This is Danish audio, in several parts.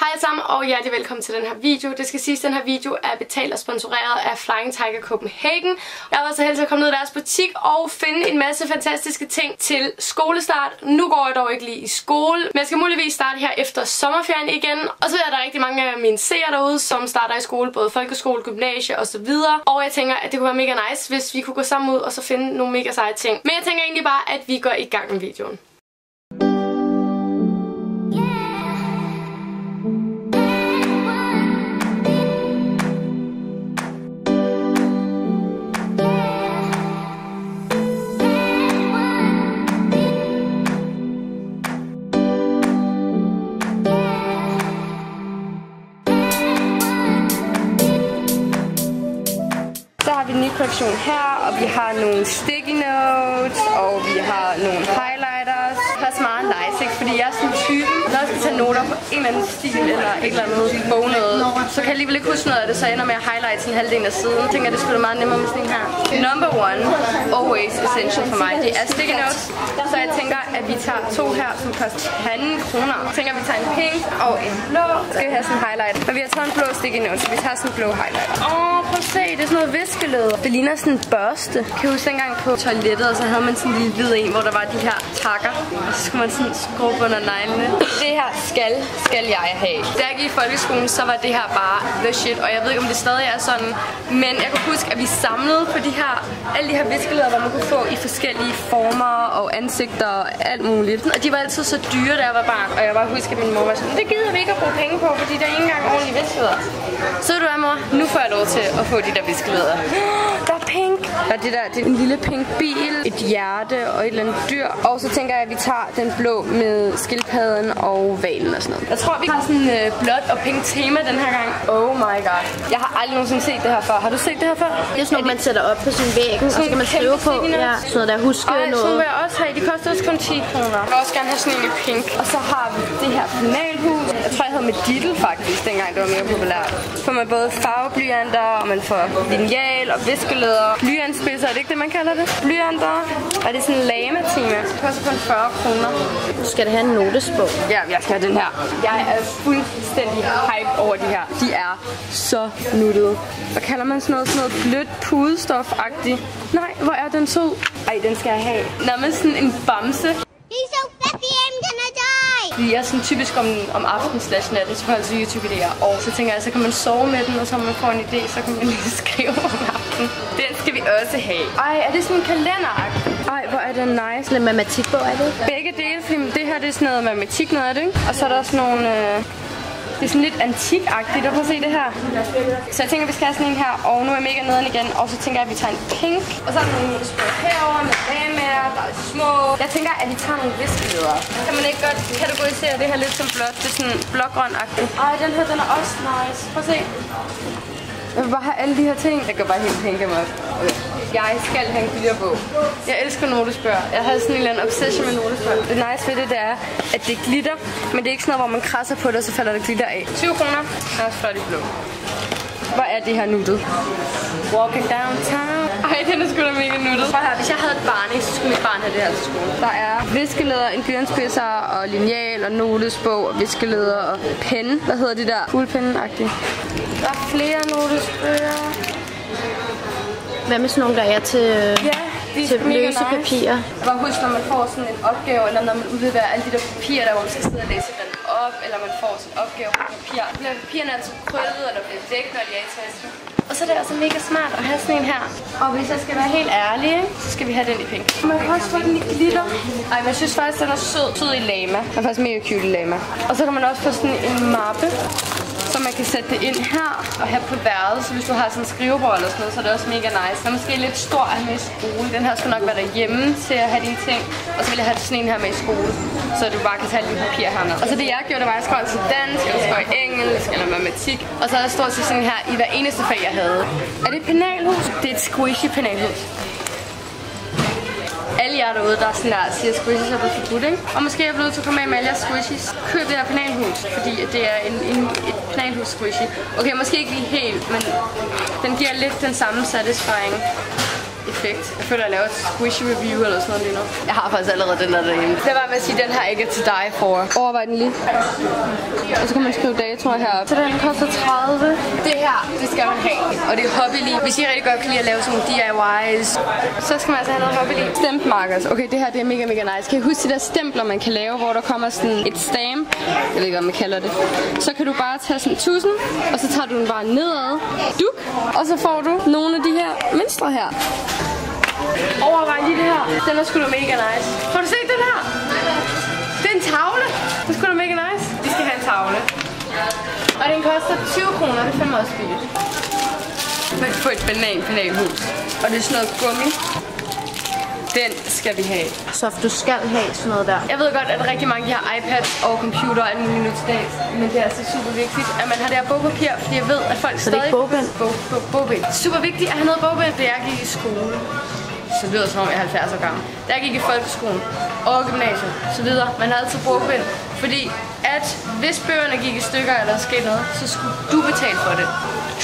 Hej alle sammen og hjertelig velkommen til den her video. Det skal siges, at den her video er betalt og sponsoreret af Flying Tiger Copenhagen. Jeg har så heldig at komme ned i deres butik og finde en masse fantastiske ting til skolestart. Nu går jeg dog ikke lige i skole, men jeg skal muligvis starte her efter sommerferien igen. Og så er der rigtig mange af mine seere derude, som starter i skole, både folkeskole, gymnasie osv. Og jeg tænker, at det kunne være mega nice, hvis vi kunne gå sammen ud og så finde nogle mega seje ting. Men jeg tænker egentlig bare, at vi går i gang med videoen. Highlighters. Det er også meget nice, noter på en eller anden stil eller et eller andet bog noget, så kan jeg alligevel ikke huske noget af det, så jeg ender med at highlight sådan halvdelen af siden. Jeg tænker, at det skulle være meget nemmere med sådan en her. Number one, always essential for mig, det er sticky notes. Så jeg tænker, at vi tager to her, som koster 1 kroner. Jeg tænker, at vi tager en pink og en blå. Så skal vi have sådan en highlight. Og vi har taget en blå sticky notes, så vi tager sådan en blå highlight. Åh, oh, prøv at se, det er sådan noget viskeleder. Det ligner sådan en børste. Kan du huske dengang på toilettet, og så havde man sådan en lille hvid en, hvor der var de her takker. Og så skulle man sådan skrue under neglene. Det her skal, skal jeg have. Da jeg gik i folkeskolen, så var det her bare the shit. Og jeg ved ikke, om det stadig er sådan. Men jeg kan huske, at vi samlede på de her, alle de her viskeleder, hvor man kunne få i forskellige former og ansigter og alt muligt. Og de var altid så dyre, da jeg var barn. Og jeg bare husker, at min mor var sådan, det gider vi ikke at bruge penge på, fordi der er ikke engang ordentlige viskeleder. Så du hvad, mor? Nu får jeg lov til at få de der viskeleder. Der er penge og det der, det er en lille pink bil, et hjerte og et eller andet dyr. Og så tænker jeg, at vi tager den blå med skildpadden og valen og sådan noget. Jeg tror, vi har sådan øh, blåt og pink tema den her gang. Oh my god. Jeg har aldrig nogensinde set det her før. Har du set det her før? Det er sådan noget, man sætter op på sin væg, og så kan man skrive på. Ja, sådan noget der huske Ej, sådan noget. vil jeg også have. De koster også kun 10 kroner. Jeg vil også gerne have sådan en i pink. Og så har vi det her penalhus. Jeg tror, jeg havde med Diddle faktisk, dengang det var mere populært. Får man både farveblyanter, og man får lineal og viskeleder. Blyantspidser, er det ikke det, man kalder det? Blyanter. Og det er sådan en lame-tema. Det koster kun 40 kroner. Du skal da have en notesbog. Ja, jeg skal have den her. Jeg er fuldstændig hype over de her. De er så nuttede. Hvad kalder man sådan noget? Sådan noget blødt pudestof-agtigt. Nej, hvor er den sød. Ej, den skal jeg have. Nærmest sådan en bamse. He's so fluffy, I'm gonna die! Fordi jeg er sådan typisk om, om aftenen slash natten, så får jeg altså YouTube-idéer. Og så tænker jeg, så kan man sove med den, og så når man får en idé, så kan man lige skrive om aftenen. Den skal vi også have. Ej, er det sådan en kalender Ej, hvor er det nice. Sådan en matematikbog er det. Begge dele, fordi det her det er sådan noget matematik noget af det, ikke? Og så er der også nogle... Øh, det er sådan lidt antikagtigt, du kan se det her. Så jeg tænker, vi skal have sådan en her, og nu er jeg mega nederen igen. Og så tænker jeg, at vi tager en pink. Og så er der nogle sprød herover med damer, der er små. Jeg tænker, at vi tager nogle viskeleder. Kan man ikke godt kategorisere det her lidt som blåt? Det er sådan blågrøn-agtigt. Ej, den her, den er også nice. Prøv at se. Jeg vil bare have alle de her ting. Jeg går bare helt pink mig op. Jeg skal have en glitterbog. Jeg elsker notesbøger. Jeg havde sådan en eller anden obsession med notesbøger. Det nice ved det, det er, at det glitter, men det er ikke sådan noget, hvor man krasser på det, og så falder det glitter af. 20 kroner. Jeg er også flot i blå. Hvor er det her nuttet? Walking downtown. Den er sgu da mega nuttet. Prøv her, hvis jeg havde et barn, ikke, så skulle mit barn have det her til skole. Der er viskeleder, en blyantspidser og lineal og notesbog og viskeleder og pen. Hvad hedder det der? Kuglepenne-agtigt. Der er flere notesbøger. Hvad med sådan nogle, der er til, Ja, de til løse nice. papirer? Jeg kan huske, når man får sådan en opgave, eller når man udleverer alle de der papirer, der hvor man skal sidde og læse den op, eller man får sådan en opgave på papir. Bliver papirerne altid krøllet, og der bliver dækket, når de er i tasken. Og så er det altså mega smart at have sådan en her. Og hvis jeg skal være helt ærlig, så skal vi have den i pink. Man kan også få den i glitter. Ej, men jeg synes faktisk, den er sød. Sød i lama. Den er faktisk mega cute i lama. Og så kan man også få sådan en mappe, så man kan sætte det ind her og have på værelset. Hvis du har sådan en skrivebord eller sådan noget, så er det også mega nice. Den er måske lidt stor at have med i skole. Den her skal nok være derhjemme til at have dine ting. Og så vil jeg have sådan en her med i skole, så du bare kan tage dine papir hernede. Og så det jeg gjorde, det var, at jeg skrev til dansk, eller skrev engelsk, eller matematik. Og så er der stort set sådan her i hver eneste fag, jeg havde. Er det et penalhus? Det er et squishy penalhus alle jer derude, der er sådan der, siger squishies er blevet forbudt, ikke? Og måske er jeg blevet til at komme af med alle jeres squishies. Køb det her penalhus, fordi det er en, en, et penalhus squishy. Okay, måske ikke lige helt, men den giver lidt den samme satisfying effekt. Jeg føler, at jeg laver et squishy review eller sådan noget lige nu. Jeg har faktisk allerede den der derhjemme. Det var med at sige, at den her ikke er til dig for. Overvej den lige. Og så kan man skrive datoer heroppe. Så den koster 30. Det her, det skal man have. Og det er hobbylig. Hvis I rigtig godt kan lide at lave sådan nogle DIYs, så skal man altså have noget hobbylig. Stamp markers. Okay, det her det er mega, mega nice. Kan I huske de der stempler, man kan lave, hvor der kommer sådan et stamp? Jeg ved ikke, hvad man kalder det. Så kan du bare tage sådan tusind, og så tager du den bare nedad. Duk. Og så får du nogle af de her mønstre her. Overvej lige det her. Den er sgu da mega nice. Har du set den her? Det er en tavle. Det er sgu da mega nice. Vi skal have en tavle. Og den koster 20 kroner. Det er fandme også billigt. Man kan få et banan bananhus. Og det er sådan noget gummi. Den skal vi have. Så du skal have sådan noget der. Jeg ved godt, at rigtig mange har iPads og computer og alt muligt nyt til dags, men det er altså super vigtigt, at man har det her bogpapir, fordi jeg ved, at folk Så det er stadig... ikke bogbind? Bog, bog, bogbind. Super vigtigt at have noget bogbind, da jeg gik i skole. Så lyder det som om, jeg er 70 år gammel. Da jeg gik i folkeskolen og gymnasiet, så videre, man havde altid bogbind. Fordi at hvis bøgerne gik i stykker eller der skete noget, så skulle du betale for det.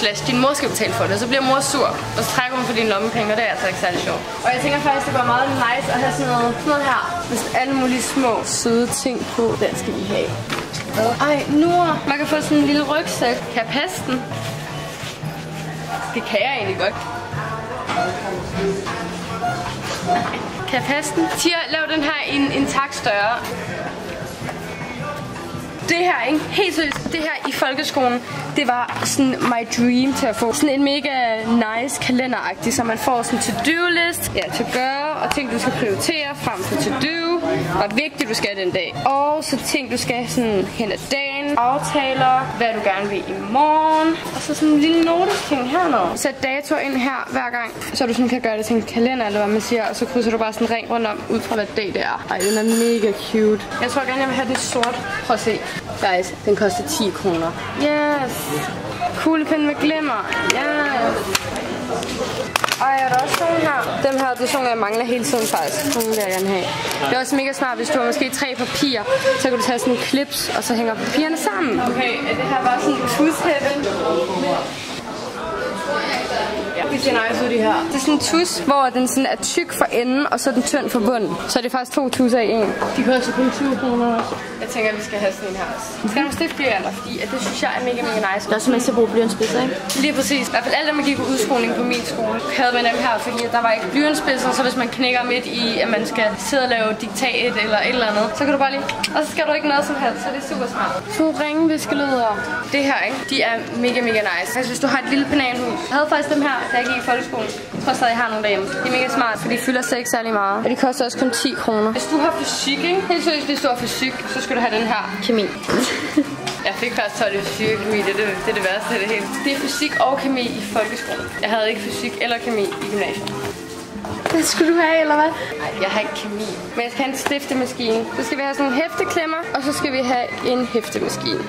Slash, din mor skal betale for det, og så bliver mor sur, og så trækker hun for dine lommepenge, og det er altså ikke særlig sjovt. Og jeg tænker faktisk, det var meget nice at have sådan noget, sådan noget her, hvis alle mulige små, søde ting på, den skal vi have. Ej, nu man kan få sådan en lille rygsæk. Kan jeg passe den? Det kan jeg egentlig godt. Kan jeg passe den? Tia, lav den her en, en tak større. Det her, ikke? Helt seriøst, det her i folkeskolen, det var sådan my dream til at få. Sådan en mega nice kalenderagtig, så man får sådan to-do list, ja, til at gøre, og ting, du skal prioritere frem for to-do, og vigtigt, du skal den dag. Og så ting, du skal sådan hen ad dagen, aftaler, hvad du gerne vil i morgen, og så sådan en lille notes-ting hernede. Sæt datoer ind her hver gang, så du sådan kan gøre det til en kalender, eller hvad man siger, og så krydser du bare sådan ring rundt om, ud fra hvad dag det er. Ej, den er mega cute. Jeg tror gerne, jeg vil have den sort. Prøv at se. Guys, den koster 10 kroner. Yes. Kuglepen med glimmer. Yes. Og er der også sådan her? Dem her, det er sådan, jeg mangler hele tiden faktisk. Nogle vil jeg gerne have. Det er også mega smart, hvis du har måske tre papirer, så kan du tage sådan en clips, og så hænger papirerne sammen. Okay, er det her bare sådan en tooth det ser nice ud, de her. Det er sådan en tus, hvor den sådan er tyk for enden, og så er den tynd for bunden. Så er det faktisk to tusser i en. De koster kun 20 kroner også. Jeg tænker, at vi skal have sådan en her også. Skal have nogle stiftblyanter, fordi at det synes jeg er mega, mega nice. Der er også masser af blyantspidser, ikke? Lige præcis. I hvert fald alle dem, der gik på udskoling på min skole, havde man dem her, fordi der var ikke blyantspidser, så hvis man knækker midt i, at man skal sidde og lave diktat eller et eller andet, så kan du bare lige... Og så skal du ikke noget som helst, så det er super smart. To ringviskeleder. Det her, ikke? De er mega, mega nice. Altså, hvis du har et lille bananhus. Jeg havde faktisk dem her, da jeg gik i folkeskolen. Jeg tror stadig, jeg har nogle derhjemme. De er mega smart, for de fylder sig ikke særlig meget. Og de koster også kun 10 kroner. Hvis du har fysik, ikke? Helt seriøst, hvis du har fysik, så skal du have den her. Kemi. Jeg fik faktisk 12 i fysik og kemi, det er det, det, er det værste af det hele. Det er fysik og kemi i folkeskolen. Jeg havde ikke fysik eller kemi i gymnasiet. Hvad skulle du have, eller hvad? Nej, jeg har ikke kemi. Men jeg skal have en stiftemaskine. Så skal vi have sådan nogle hæfteklemmer, og så skal vi have en hæftemaskine.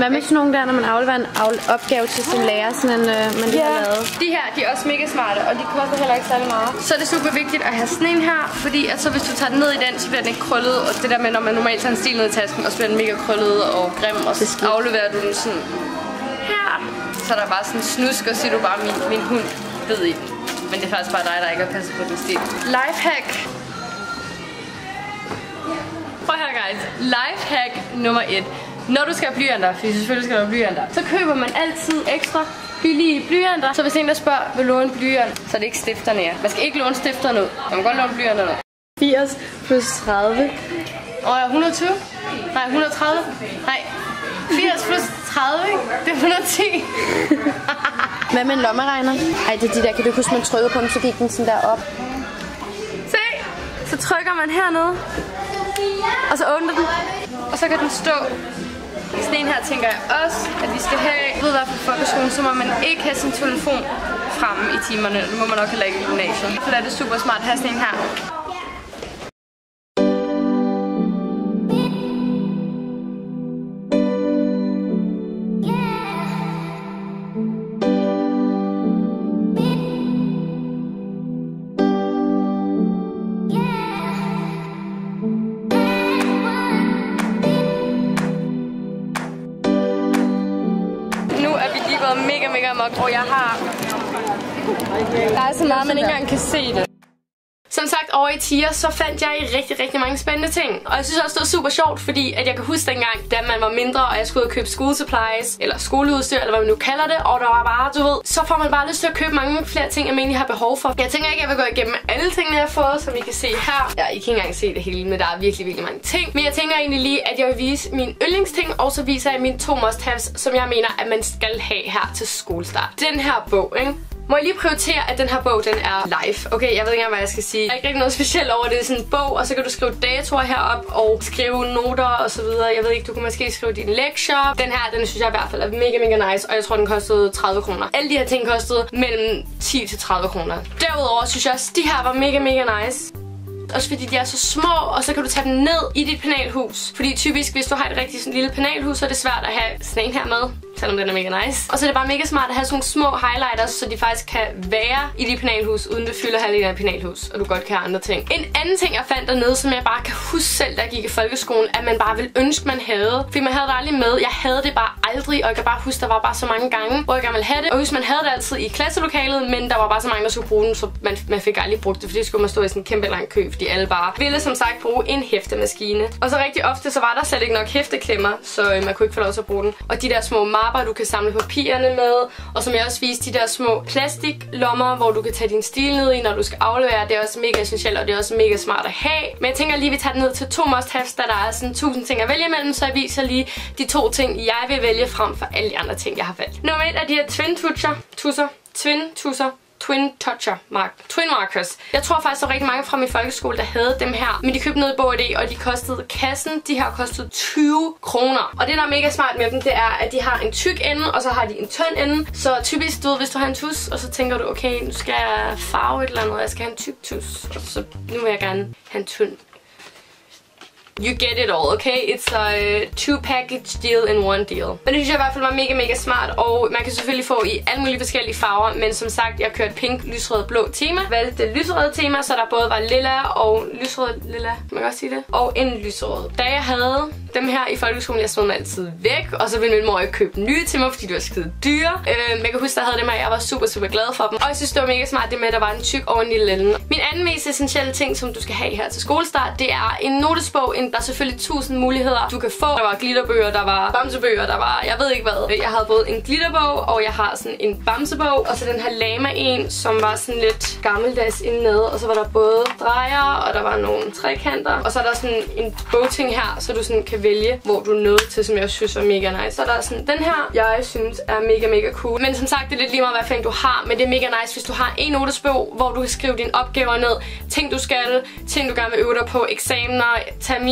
Hvad med sådan nogle der, når man afleverer en opgave til sin lærer, sådan en, øh, man lige har lavet? de her, de er også mega smarte, og de koster heller ikke særlig meget. Så er det super vigtigt at have sådan en her, fordi at så hvis du tager den ned i den, så bliver den ikke krøllet. Og det der med, når man normalt tager en stil ned i tasken, og så bliver den mega krøllet og grim, og så afleverer du den sådan her. Så er der bare sådan snusk, og siger du bare, min, min hund ved i den. Men det er faktisk bare dig, der ikke har passet på den stil. Lifehack. Prøv her, guys. Lifehack nummer et. Når du skal have blyanter, fordi selvfølgelig skal du have blyanter, så køber man altid ekstra billige blyanter. Så hvis en der spørger, vil låne blyant, så er det ikke stifterne her. Man skal ikke låne stifterne ud. Man må godt låne blyanterne ud. 80 plus 30. Og jeg 120? Nej, 130? Nej. 80 plus 30, ikke? Det er 110. Hvad med en lommeregner? Ej, det er de der, kan du huske, man trykker på dem, så gik den sådan der op. Se! Så trykker man hernede. Og så åbner den. Og så kan den stå. Sådan en her tænker jeg også, at vi skal have. Jeg ved i hvert fald folkeskolen, så må man ikke have sin telefon fremme i timerne. Det må man nok heller ikke i gymnasiet. Så det er det super smart at have sådan en her. Så meget, man ikke engang kan se det. Som sagt, over i Tier, så fandt jeg rigtig, rigtig mange spændende ting. Og jeg synes også, det var super sjovt, fordi at jeg kan huske dengang, da man var mindre, og jeg skulle ud og købe school supplies, eller skoleudstyr, eller hvad man nu kalder det, og der var bare, du ved, så får man bare lyst til at købe mange flere ting, jeg egentlig har behov for. Jeg tænker ikke, at jeg vil gå igennem alle tingene, jeg har fået, som I kan se her. Ja, I kan ikke engang se det hele, men der er virkelig, virkelig mange ting. Men jeg tænker egentlig lige, at jeg vil vise mine yndlingsting, og så viser jeg mine to must-haves, som jeg mener, at man skal have her til skolestart. Den her bog, ikke? Må jeg lige prioritere, at den her bog, den er live. Okay, jeg ved ikke engang, hvad jeg skal sige. Der er ikke rigtig noget specielt over det. Det er sådan en bog, og så kan du skrive datoer herop og skrive noter og så videre. Jeg ved ikke, du kan måske skrive dine lektier. Den her, den synes jeg i hvert fald er mega, mega nice, og jeg tror, den kostede 30 kroner. Alle de her ting kostede mellem 10 til 30 kroner. Derudover synes jeg også, de her var mega, mega nice. Også fordi de er så små, og så kan du tage dem ned i dit penalhus. Fordi typisk, hvis du har et rigtig sådan lille penalhus, så er det svært at have sådan en her med selvom den er mega nice. Og så er det bare mega smart at have sådan nogle små highlighters, så de faktisk kan være i dit penalhus, uden det fylder halvdelen af penalhus, og du godt kan have andre ting. En anden ting, jeg fandt dernede, som jeg bare kan huske selv, da jeg gik i folkeskolen, at man bare ville ønske, man havde. Fordi man havde det aldrig med. Jeg havde det bare aldrig, og jeg kan bare huske, der var bare så mange gange, hvor jeg gerne ville have det. Og hvis man havde det altid i klasselokalet, men der var bare så mange, der skulle bruge den, så man, man fik aldrig brugt det, fordi det skulle man stå i sådan en kæmpe lang kø, fordi alle bare ville som sagt bruge en hæftemaskine. Og så rigtig ofte, så var der slet ikke nok hæfteklemmer, så øh, man kunne ikke få lov til at bruge den. Og de der små mapper, du kan samle papirerne med. Og som jeg også viste, de der små plastiklommer, hvor du kan tage din stil ned i, når du skal aflevere. Det er også mega essentielt, og det er også mega smart at have. Men jeg tænker lige, at vi tager den ned til to must-haves, da der er sådan tusind ting at vælge imellem. Så jeg viser lige de to ting, jeg vil vælge frem for alle de andre ting, jeg har valgt. Nummer et er de her twin tusser. Tusser. Twin tusser Twin Toucher mark Twin Markers. Jeg tror faktisk, der var rigtig mange fra min folkeskole, der havde dem her. Men de købte noget i BOD, og de kostede kassen. De her kostede 20 kroner. Og det, der er mega smart med dem, det er, at de har en tyk ende, og så har de en tynd ende. Så typisk, du ved, hvis du har en tus, og så tænker du, okay, nu skal jeg farve et eller andet, jeg skal have en tyk tus. Og så nu vil jeg gerne have en tynd You get it all, okay? It's a uh, two package deal in one deal. Men det synes jeg i hvert fald var mega, mega smart, og man kan selvfølgelig få i alle mulige forskellige farver, men som sagt, jeg kørte pink, lysrød, blå tema. Valgte det lysrøde tema, så der både var lilla og lysrød, lilla, man kan også sige det? Og en lysrød. Da jeg havde dem her i folkeskolen, jeg smed dem altid væk, og så ville min mor ikke købe nye til mig, fordi de var skide dyre. Øh, men jeg kan huske, der havde dem her, jeg var super, super glad for dem. Og jeg synes, det var mega smart det med, at der var en tyk og en lille ende. Min anden mest essentielle ting, som du skal have her til skolestart, det er en notesbog. En, der er selvfølgelig tusind muligheder, du kan få. Der var glitterbøger, der var bamsebøger, der var, jeg ved ikke hvad. Jeg havde både en glitterbog, og jeg har sådan en bamsebog, og så den her lama en, som var sådan lidt gammeldags indnede. Og så var der både drejer, og der var nogle trekanter. Og så er der sådan en bogting her, så du sådan kan vælge, hvor du er nødt til, som jeg synes er mega nice. Så der er sådan den her, jeg synes er mega, mega cool. Men som sagt, det er lidt lige meget, hvad fanden du har, men det er mega nice, hvis du har en notesbog, hvor du kan skrive dine opgaver ned, ting du skal, ting du gerne vil øve dig på, eksamener,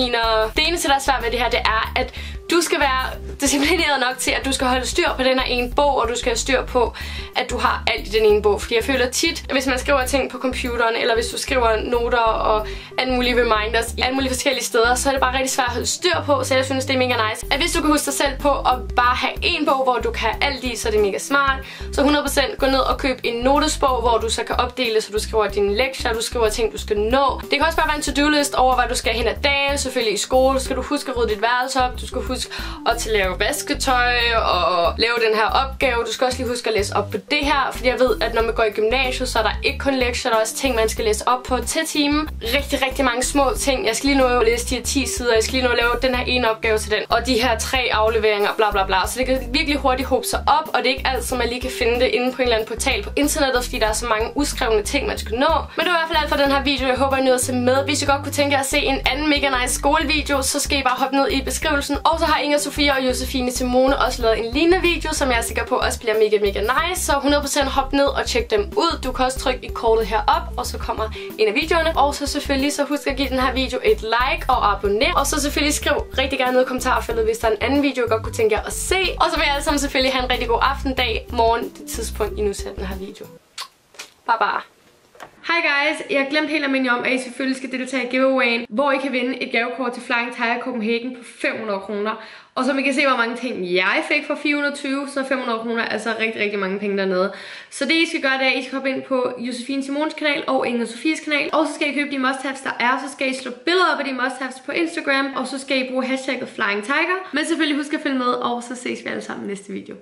terminer. Det eneste, der er svært ved det her, det er, at du skal være disciplineret nok til, at du skal holde styr på den her ene bog, og du skal have styr på, at du har alt i den ene bog. Fordi jeg føler tit, hvis man skriver ting på computeren, eller hvis du skriver noter og alle mulige reminders i alle mulige forskellige steder, så er det bare rigtig svært at holde styr på, så jeg synes, det er mega nice. At hvis du kan huske dig selv på at bare have en bog, hvor du kan have alt i, så er det mega smart. Så 100% gå ned og køb en notesbog, hvor du så kan opdele, så du skriver dine lektier, du skriver ting, du skal nå. Det kan også bare være en to-do-list over, hvad du skal hen ad dagen, selvfølgelig i skole. Så skal du huske at rydde dit værelse op, du skal huske at til lave vasketøj og lave den her opgave. Du skal også lige huske at læse op på det her, fordi jeg ved, at når man går i gymnasiet, så er der ikke kun lektier, der er også ting, man skal læse op på til timen. Rigtig, rigtig mange små ting. Jeg skal lige nu at læse de her 10 sider, jeg skal lige nu at lave den her ene opgave til den, og de her tre afleveringer, bla bla bla. Så det kan virkelig hurtigt håbe sig op, og det er ikke altid, man lige kan finde det inde på en eller anden portal på internettet, fordi der er så mange uskrevne ting, man skal nå. Men det var i hvert fald alt for den her video. Jeg håber, I nåede at se med. Hvis I godt kunne tænke jer at se en anden mega nice skolevideo, så skal I bare hoppe ned i beskrivelsen. Og så har Inger Sofia og Josefine Simone også lavet en lignende video, som jeg er sikker på også bliver mega, mega nice. Så 100% hop ned og tjek dem ud. Du kan også trykke i kortet herop, og så kommer en af videoerne. Og så selvfølgelig så husk at give den her video et like og abonner. Og så selvfølgelig skriv rigtig gerne noget i kommentarfeltet, hvis der er en anden video, I godt kunne tænke jer at se. Og så vil jeg alle sammen selvfølgelig have en rigtig god aften, dag, morgen, det tidspunkt, I nu ser den her video. Bye bye. Hej guys, jeg glemte helt at minde om, at I selvfølgelig skal deltage i giveawayen, hvor I kan vinde et gavekort til Flying Tiger Copenhagen på 500 kroner. Og som I kan se, hvor mange ting jeg fik for 420, så 500 kroner er altså rigtig, rigtig mange penge dernede. Så det I skal gøre, det er, at I skal hoppe ind på Josefine Simons kanal og Inger Sofies kanal. Og så skal I købe de must-haves, der er. Så skal I slå billeder op af de must-haves på Instagram. Og så skal I bruge hashtagget Flying Tiger. Men selvfølgelig husk at følge med, og så ses vi alle sammen i næste video.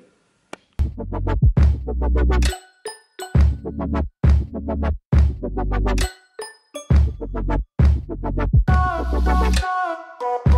Oh,